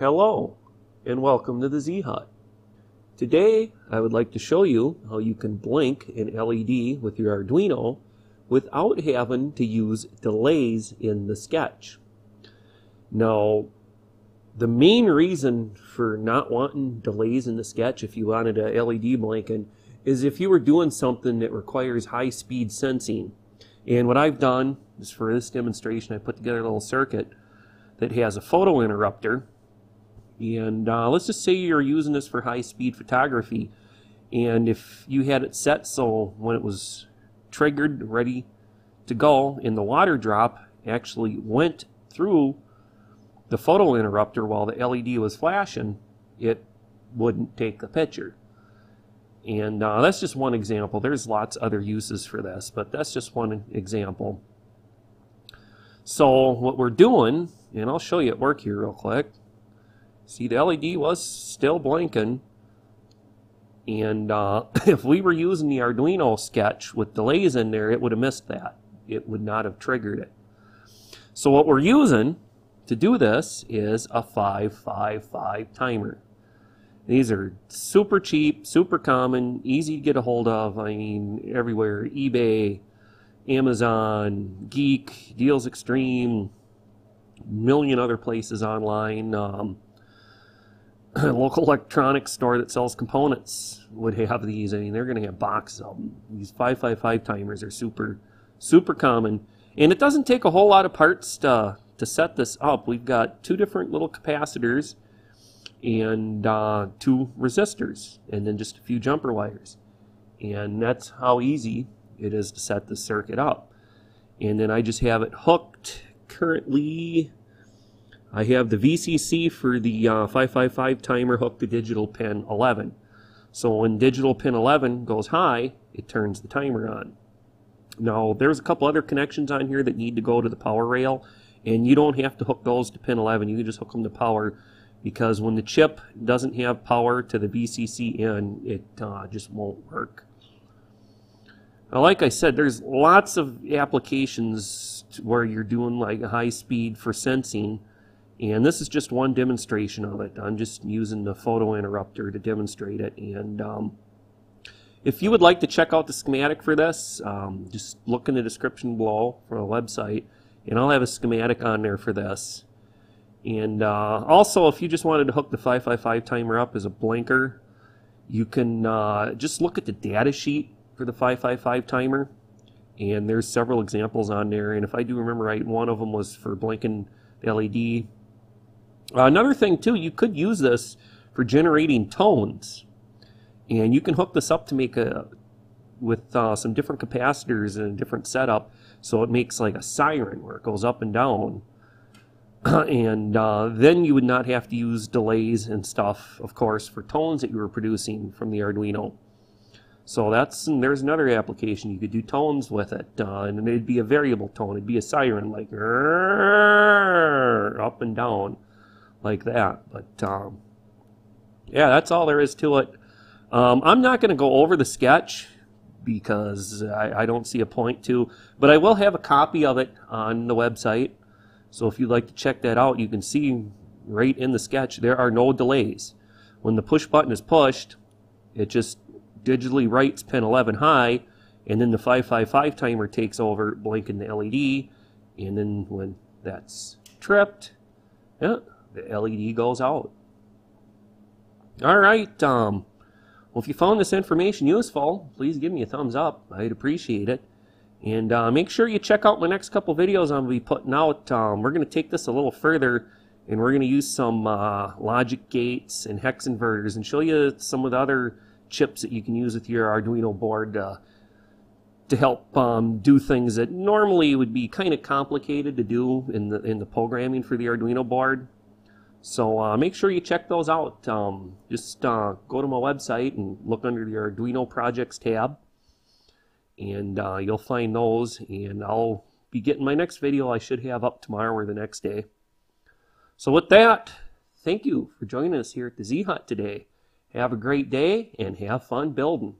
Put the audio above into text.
Hello and welcome to the Z-Hut. Today I would like to show you how you can blink an LED with your Arduino without having to use delays in the sketch. Now the main reason for not wanting delays in the sketch if you wanted a LED blinking is if you were doing something that requires high speed sensing. And what I've done is for this demonstration I put together a little circuit that has a photo interrupter and uh, let's just say you're using this for high speed photography. And if you had it set so when it was triggered, ready to go, and the water drop actually went through the photo interrupter while the LED was flashing, it wouldn't take the picture. And uh, that's just one example. There's lots of other uses for this, but that's just one example. So what we're doing, and I'll show you at work here real quick. See, the LED was still blinking. And uh, if we were using the Arduino sketch with delays in there, it would have missed that. It would not have triggered it. So what we're using to do this is a 555 timer. These are super cheap, super common, easy to get a hold of. I mean, everywhere. eBay, Amazon, Geek, Deals Extreme, million other places online. Um, local electronics store that sells components would have these. I mean, they're going to have boxes of them. These 555 timers are super, super common. And it doesn't take a whole lot of parts to, to set this up. We've got two different little capacitors and uh, two resistors, and then just a few jumper wires. And that's how easy it is to set the circuit up. And then I just have it hooked currently I have the VCC for the uh, 555 timer hooked to digital pin 11. So when digital pin 11 goes high, it turns the timer on. Now, there's a couple other connections on here that need to go to the power rail, and you don't have to hook those to pin 11. You can just hook them to power because when the chip doesn't have power to the VCC in, it uh, just won't work. Now, like I said, there's lots of applications where you're doing like high speed for sensing and this is just one demonstration of it. I'm just using the photo interrupter to demonstrate it. And um, if you would like to check out the schematic for this, um, just look in the description below for a website. And I'll have a schematic on there for this. And uh, also, if you just wanted to hook the 555 timer up as a blinker, you can uh, just look at the data sheet for the 555 timer. And there's several examples on there. And if I do remember right, one of them was for blinking the LED uh, another thing too, you could use this for generating tones. And you can hook this up to make a, with uh, some different capacitors and a different setup. So it makes like a siren where it goes up and down. and uh, then you would not have to use delays and stuff, of course, for tones that you were producing from the Arduino. So that's there's another application. You could do tones with it, uh, and it'd be a variable tone. It'd be a siren, like up and down like that. But um, yeah, that's all there is to it. Um, I'm not going to go over the sketch because I, I, don't see a point to, but I will have a copy of it on the website. So if you'd like to check that out, you can see right in the sketch there are no delays. When the push button is pushed, it just digitally writes pin 11 high, and then the 555 timer takes over, blinking the LED, and then when that's tripped, yeah, the LED goes out. All right. Um, well, if you found this information useful, please give me a thumbs up. I'd appreciate it. And uh, make sure you check out my next couple videos I'm going to be putting out. Um, we're going to take this a little further and we're going to use some uh, logic gates and hex inverters and show you some of the other chips that you can use with your Arduino board uh, to help um, do things that normally would be kind of complicated to do in the, in the programming for the Arduino board. So uh, make sure you check those out. Um, just uh, go to my website and look under the Arduino projects tab. And uh, you'll find those. And I'll be getting my next video I should have up tomorrow or the next day. So with that, thank you for joining us here at the Z-Hut today. Have a great day and have fun building.